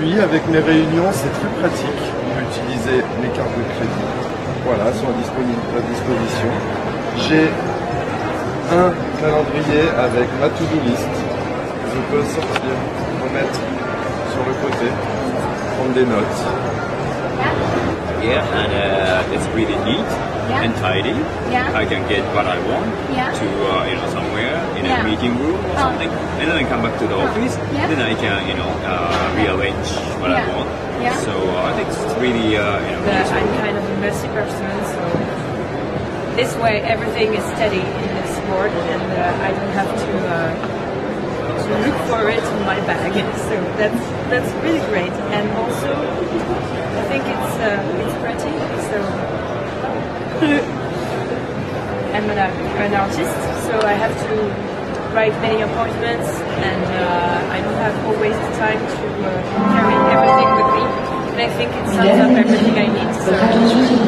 Aujourd'hui, avec mes réunions, c'est très pratique. On peut utiliser mes cartes de crédit. Voilà, sont à, disposition. J'ai un calendrier avec ma to-do list. Je peux sortir, remettre sur le côté, prendre des notes. Yeah, and uh, it's really neat Yeah. and tidy. Yeah. I can get what I want Yeah. to uh, meeting room or Oh. something, and then I come back to the office. Yeah. Then I can you know uh, rearrange what I want. Yeah. So uh, I think it's really uh, you know. But. I'm kind of a messy person, so this way everything is steady in this board, and uh, I don't have to, uh, to look for it in my bag. So that's that's really great, and also I think it's uh, it's pretty. So I'm an, an artist, so I have to write many appointments, and uh, I don't have always the time to uh, carry everything with me. And I think it sums up everything I need. So